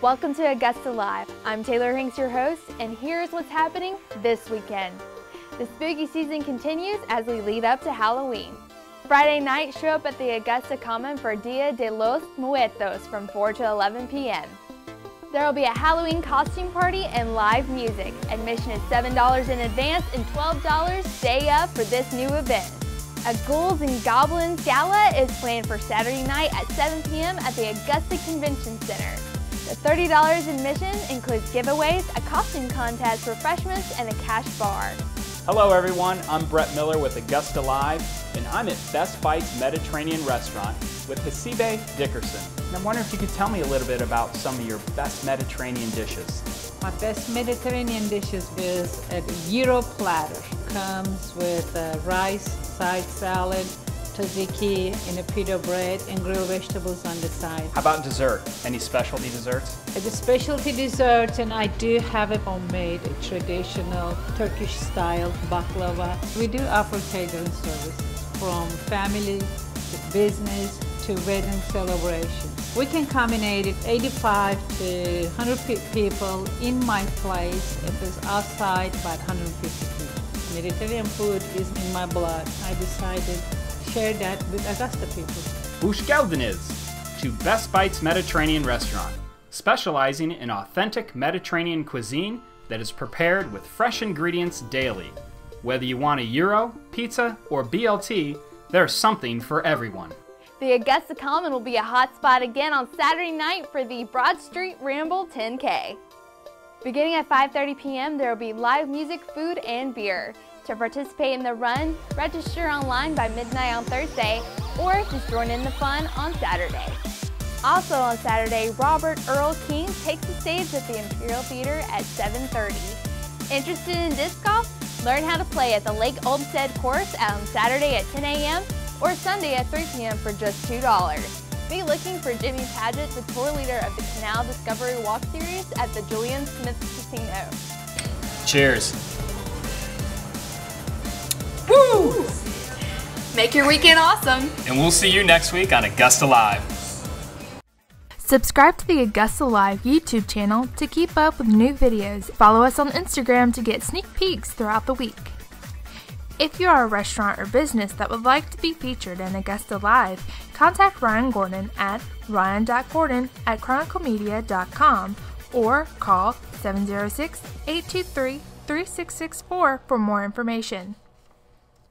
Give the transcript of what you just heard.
Welcome to Augusta Live. I'm Taylor Hanks, your host, and here's what's happening this weekend. The spooky season continues as we lead up to Halloween. Friday night, show up at the Augusta Common for Dia de los Muertos from 4 to 11 p.m. There will be a Halloween costume party and live music. Admission is $7 in advance and $12 day up for this new event. A Ghouls and Goblins Gala is planned for Saturday night at 7 p.m. at the Augusta Convention Center. The $30 admission includes giveaways, a costume contest, refreshments, and a cash bar. Hello everyone, I'm Brett Miller with Augusta Live, and I'm at Best Bites Mediterranean Restaurant with Hasibe Dickerson. And I'm wondering if you could tell me a little bit about some of your best Mediterranean dishes. My best Mediterranean dishes is a gyro platter. Comes with uh, rice, side salad, tzatziki in a pita bread and grilled vegetables on the side. How about dessert? Any specialty desserts? It's a specialty dessert and I do have a homemade a traditional Turkish style baklava. We do offer catering services from family to business to wedding celebrations. We can accommodate 85 to 100 people in my place if it's outside about 150 people. Mediterranean food is in my blood. I decided share that with Augusta people. Hoş geldiniz to Best Bites Mediterranean Restaurant, specializing in authentic Mediterranean cuisine that is prepared with fresh ingredients daily. Whether you want a gyro, pizza, or BLT, there's something for everyone. The Augusta Common will be a hot spot again on Saturday night for the Broad Street Ramble 10K. Beginning at 5.30 p.m., there will be live music, food, and beer. To participate in the run, register online by midnight on Thursday or just join in the fun on Saturday. Also on Saturday, Robert Earl Keen takes the stage at the Imperial Theater at 7.30. Interested in disc golf? Learn how to play at the Lake Olmstead course on Saturday at 10 a.m. or Sunday at 3 p.m. for just $2. Be looking for Jimmy Padgett, the tour leader of the Canal Discovery Walk Series at the Julian Smith Casino. Cheers. Woo! Make your weekend awesome. And we'll see you next week on Augusta Live. Subscribe to the Augusta Live YouTube channel to keep up with new videos. Follow us on Instagram to get sneak peeks throughout the week. If you are a restaurant or business that would like to be featured in Augusta Live, contact Ryan Gordon at ryan.gordon at chroniclemedia.com or call 706 823 3664 for more information.